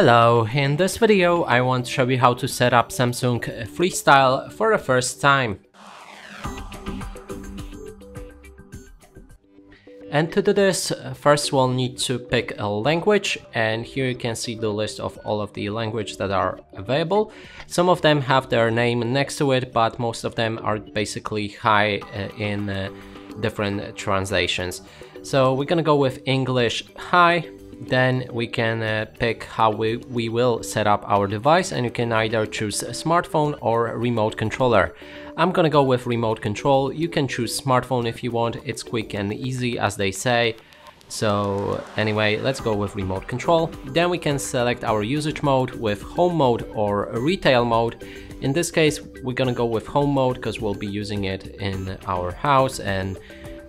Hello, in this video I want to show you how to set up Samsung Freestyle for the first time. And to do this, first we'll need to pick a language and here you can see the list of all of the languages that are available. Some of them have their name next to it, but most of them are basically hi uh, in uh, different translations. So we're gonna go with English hi then we can uh, pick how we, we will set up our device and you can either choose a smartphone or a remote controller. I'm gonna go with remote control. You can choose smartphone if you want. It's quick and easy as they say. So anyway, let's go with remote control. Then we can select our usage mode with home mode or retail mode. In this case, we're gonna go with home mode because we'll be using it in our house and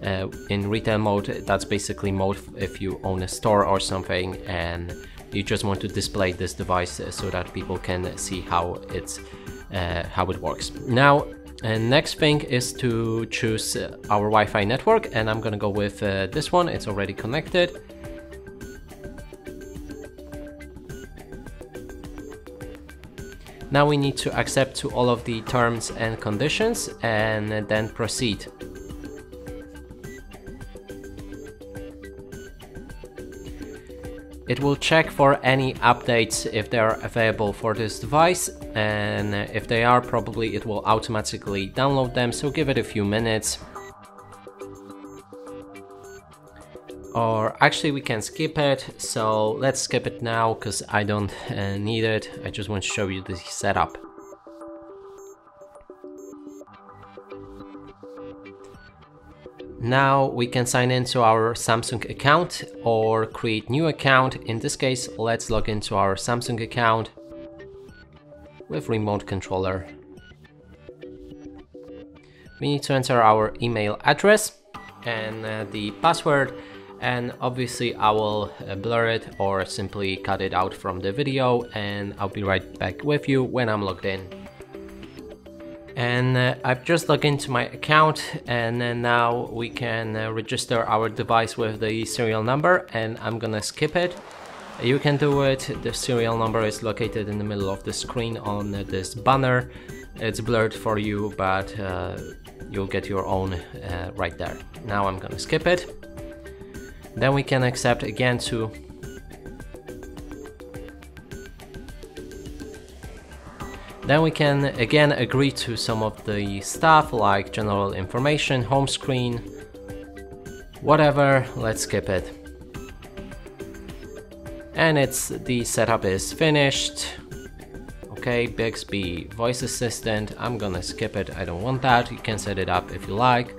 uh, in retail mode, that's basically mode if you own a store or something and you just want to display this device so that people can see how it's uh, how it works. Now, uh, next thing is to choose our Wi-Fi network and I'm gonna go with uh, this one, it's already connected. Now we need to accept to all of the terms and conditions and then proceed. It will check for any updates if they are available for this device and if they are probably it will automatically download them so give it a few minutes. Or actually we can skip it so let's skip it now because I don't uh, need it I just want to show you the setup. Now we can sign into our Samsung account or create new account. In this case, let's log into our Samsung account with remote controller. We need to enter our email address and uh, the password and obviously I will uh, blur it or simply cut it out from the video and I'll be right back with you when I'm logged in and uh, I've just logged into my account and then now we can uh, register our device with the serial number and I'm gonna skip it. You can do it. The serial number is located in the middle of the screen on uh, this banner. It's blurred for you but uh, you'll get your own uh, right there. Now I'm gonna skip it. Then we can accept again to Then we can again agree to some of the stuff like general information, home screen, whatever, let's skip it. And it's the setup is finished. Okay, Bixby voice assistant, I'm gonna skip it, I don't want that, you can set it up if you like.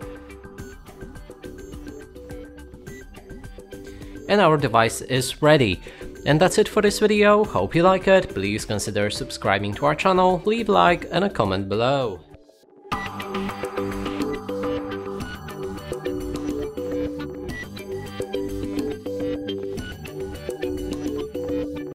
And our device is ready. And that's it for this video, hope you like it, please consider subscribing to our channel, leave like and a comment below.